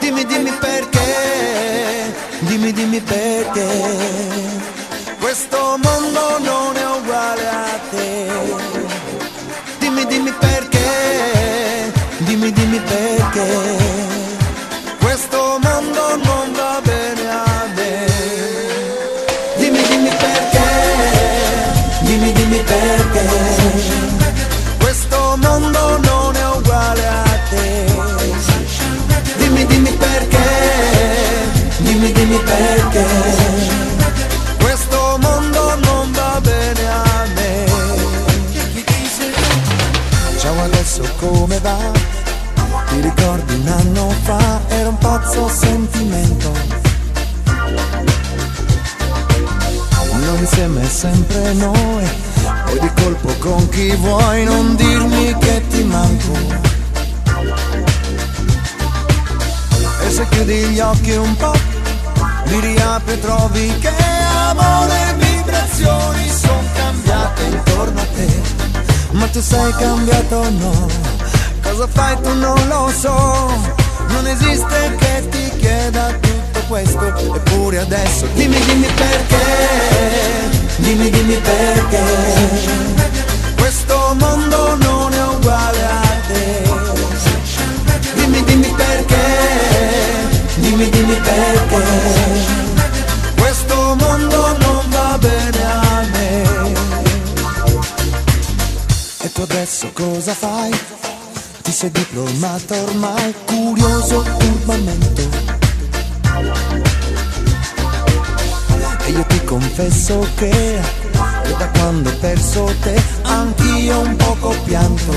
Dimmi, dimmi perché, dimmi, dimmi perché questo mondo non è uguale a te. Dimmi, dimmi perché, dimmi, dimmi perché adesso come va? Ti ricordi un anno fa era un pazzo sentimento. Non insieme sempre noi, poi di colpo con chi vuoi non dirmi che ti manco. E se chiudi gli occhi un po', li riapri e trovi che amore e vibrazioni sono cambiate intorno a te. Ma tu sei cambiato o no? Cosa fai tu non lo so. Non esiste che ti chieda tutto questo, eppure adesso dimmi dimmi perché, dimmi dimmi perché. Questo mondo non è uguale a te. Dimmi dimmi perché, dimmi dimmi perché Questo mondo non va bene E tu adesso cosa fai? Ti sei diplomato ormai, curioso turbamento E io ti confesso che da quando ho perso te anch'io un poco pianto.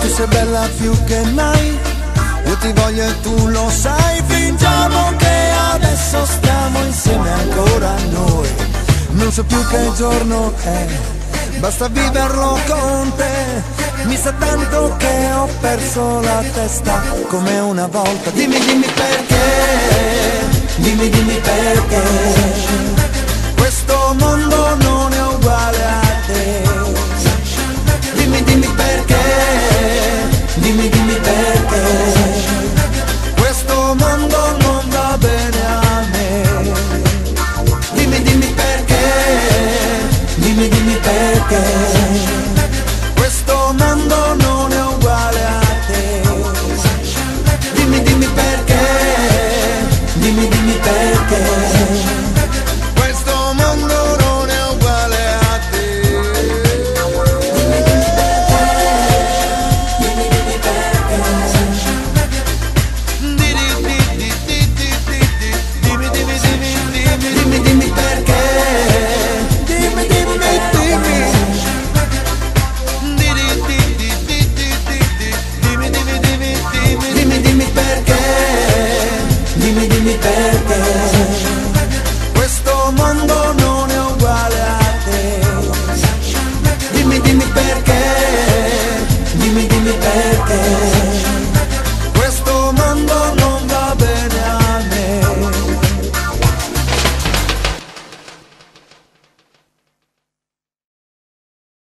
Tu sei bella più che mai Io ti voglio e tu lo sai Fingiamo che adesso stiamo insieme ancora noi Non so più che giorno è. Basta viverlo con te. Mi sa tanto che ho perso la testa. Come una volta. Dimmi, dimmi perché. Dimmi, dimmi perché